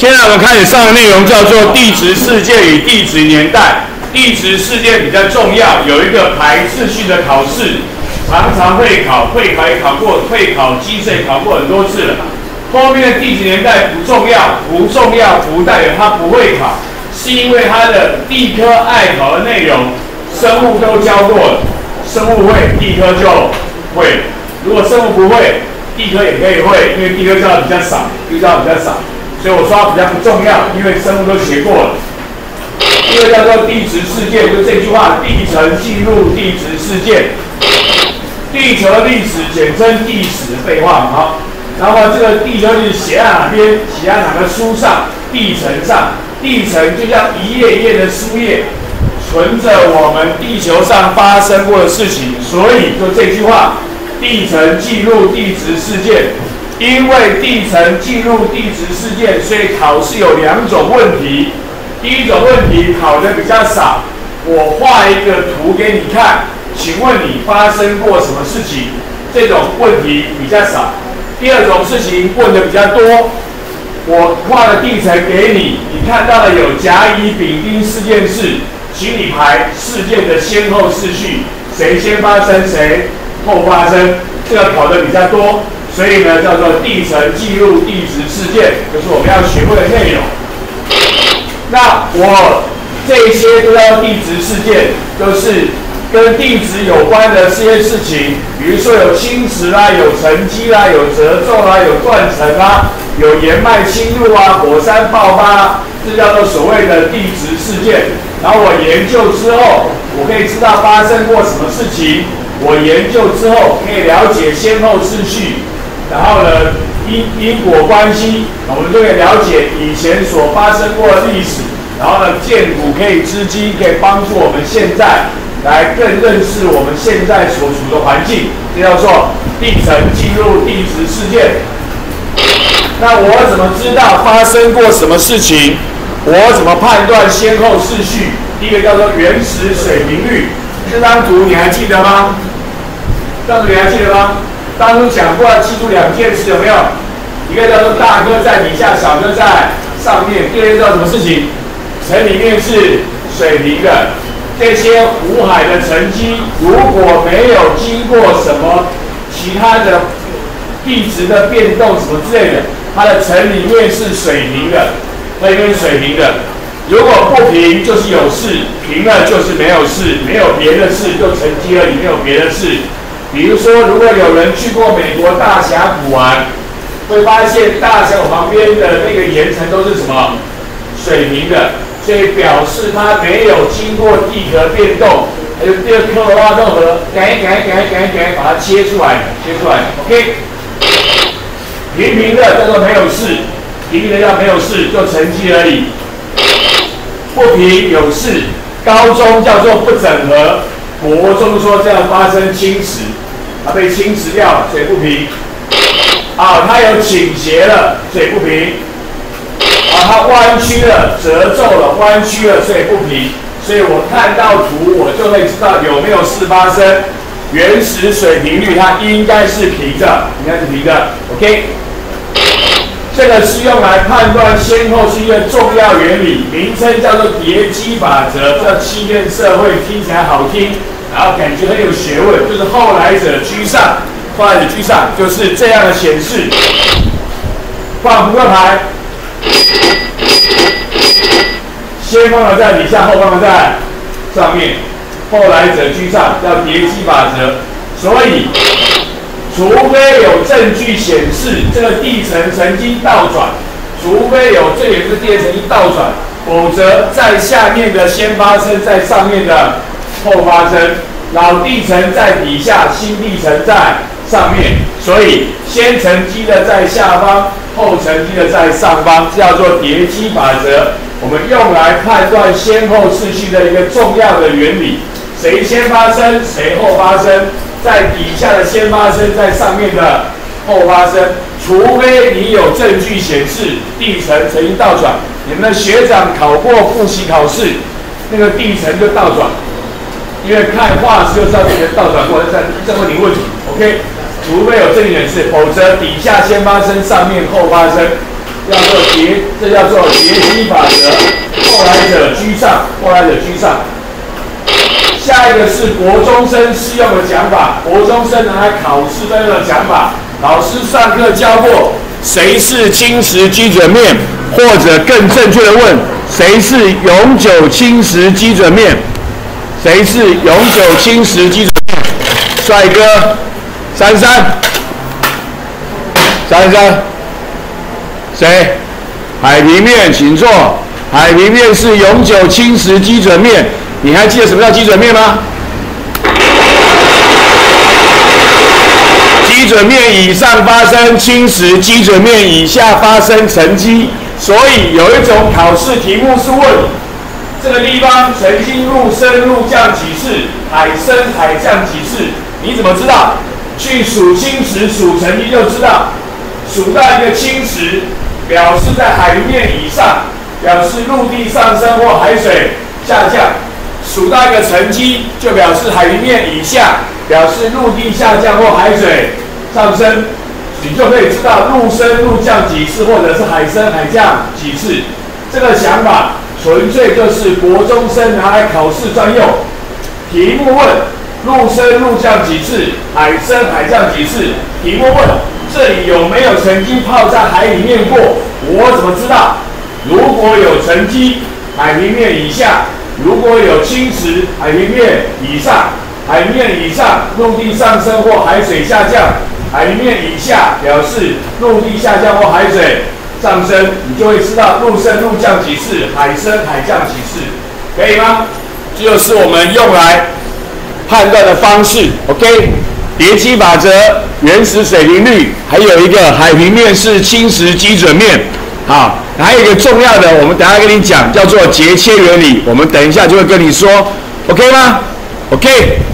现在我们开始上的内容叫做地质事件与地质年代。地质事件比较重要，有一个排次序的考试，常常会考，会考也考过，会考机制也考过很多次了。后面的地质年代不重要，不重要不代表它不会考，是因为它的地科爱考的内容，生物都教过了，生物会，地科就会。如果生物不会，地科也可以会，因为地科教的比较少，地教的比较少。所以我说比较不重要，因为生物都学过了。第二叫做地质事件，就这句话：地层记录地质事件。地球的历史简称地史，废话好。然后这个地球历史写在哪边？写在哪个书上？地层上。地层就像一页一页的书页，存着我们地球上发生过的事情。所以就这句话：地层记录地质事件。因为地层进入地质事件，所以考试有两种问题。第一种问题考的比较少，我画一个图给你看，请问你发生过什么事情？这种问题比较少。第二种事情问的比较多，我画了地层给你，你看到了有甲乙丙丁四件事，请你排事件的先后次序，谁先发生，谁后发生，这个考的比较多。所以呢，叫做地层记录地质事件，就是我们要学会的内容。那我这些都叫地质事件，就是跟地质有关的这些事情，比如说有侵蚀啦，有沉积啦，有褶皱啦，有断层啦，有岩脉侵入啊，火山爆发，这叫做所谓的地质事件。然后我研究之后，我可以知道发生过什么事情。我研究之后，可以了解先后次序。然后呢，因因果关系，我们就可以了解以前所发生过的历史。然后呢，建古可以知今，可以帮助我们现在来更认识我们现在所处的环境。这叫做地层进入地质事件。那我怎么知道发生过什么事情？我怎么判断先后次序？第一个叫做原始水平率。这张图你还记得吗？这张图你还记得吗？当初讲过，记住两件事有没有？一个叫做大哥在底下，小哥在上面。第二个叫什么事情？城里面是水平的，这些湖海的沉积如果没有经过什么其他的地质的变动什么之类的，它的城里面是水平的，那边水平的。如果不平就是有事，平了就是没有事，没有别的事就沉积了，也没有别的事。比如说，如果有人去过美国大峡谷玩，会发现大峡谷旁边的那个岩层都是什么水平的，所以表示它没有经过地壳变动。还有第二科罗拉多河，改改改改改，把它切出来，切出来，OK。平平的叫做没有事，平平的叫没有事，就沉积而已。不平有事，高中叫做不整合。国中说这样发生侵蚀，它被侵蚀掉了，水不平。啊，它有倾斜了，水不平。啊，它弯曲了，褶皱了，弯曲了，水不平。所以我看到图，我就会知道有没有事发生。原始水平率它应该是平的，应该是平的。OK，这个是用来判断先后序的重要原理，名称叫做叠积法则。这欺骗社会听起来好听。然后感觉很有学问，就是后来者居上，后来者居上就是这样的显示。放扑克牌，先放的在底下，后放的在上面。后来者居上，叫叠积法则。所以，除非有证据显示这个地层曾经倒转，除非有这也是地层曾经倒转，否则在下面的先发生在上面的。后发生，老地层在底下，新地层在上面，所以先沉积的在下方，后沉积的在上方，叫做叠积法则。我们用来判断先后次序的一个重要的原理：谁先发生，谁后发生，在底下的先发生，在上面的后发生。除非你有证据显示地层曾经倒转，你们的学长考过复习考试，那个地层就倒转。因为看化石就知道这个倒转过，在这问你问题，OK？除非有证据显示，否则底下先发生，上面后发生。叫做叠，这叫做叠积法则。后来者居上，后来者居上。下一个是国中生适用的讲法，国中生拿来考试的讲法。老师上课教过，谁是侵蚀基准面？或者更正确的问，谁是永久侵蚀基准面？谁是永久侵蚀基准面？帅哥，珊珊，珊珊，谁？海平面，请坐。海平面是永久侵蚀基准面。你还记得什么叫基准面吗？基准面以上发生侵蚀，基准面以下发生沉积。所以有一种考试题目是问这个地方曾经入升入降几次，海升海降几次？你怎么知道？去数侵蚀数沉积就知道。数到一个侵蚀，表示在海面以上，表示陆地上升或海水下降。数到一个沉积，就表示海平面以下，表示陆地下降或海水上升，你就可以知道陆升陆降几次，或者是海升海降几次。这个想法纯粹就是国中生拿来考试专用。题目问陆升陆降几次，海升海降几次？题目问这里有没有曾经泡在海里面过？我怎么知道？如果有沉积，海平面以下。如果有侵蚀，海平面以上，海面以上陆地上升或海水下降，海面以下表示陆地下降或海水上升，你就会知道陆升陆降几次，海升海降几次，可以吗？这就是我们用来判断的方式。OK，叠积法则、原始水平率，还有一个海平面是侵蚀基准面。啊，还有一个重要的，我们等下跟你讲，叫做节切原理。我们等一下就会跟你说，OK 吗？OK。